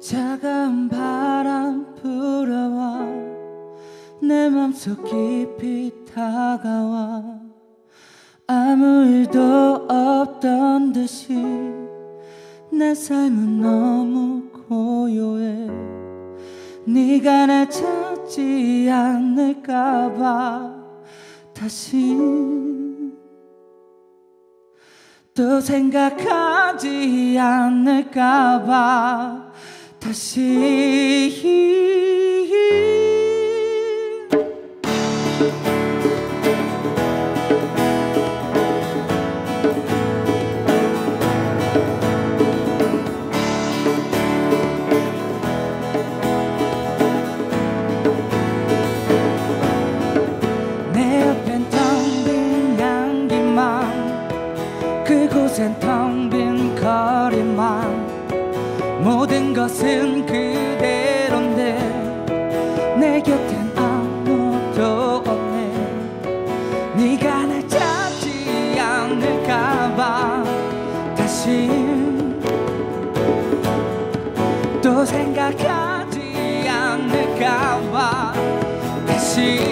차가운 바람 불어와 내 맘속 깊이 다가와 아무 일도 없던 듯이 내 삶은 너무 고요해. 네가 날 찾지 않을까봐 다시 또 생각하지 않을까봐 다시 그곳엔 텅 빈 거리만 모든 것은 그대로인데 내 곁엔 아무도 없네. 네가 날 찾지 않을까봐 다시 또 생각하지 않을까봐 다시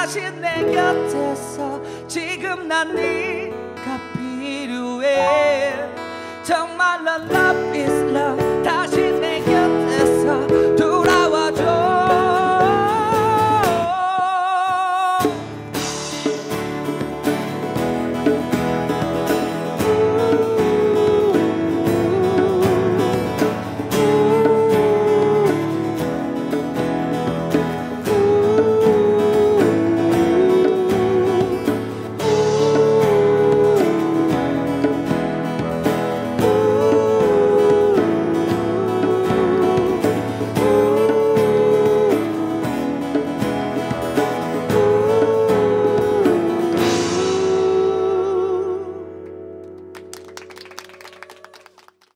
다시 내 곁에서 지금 난 네가 필요해. 정말로 love is love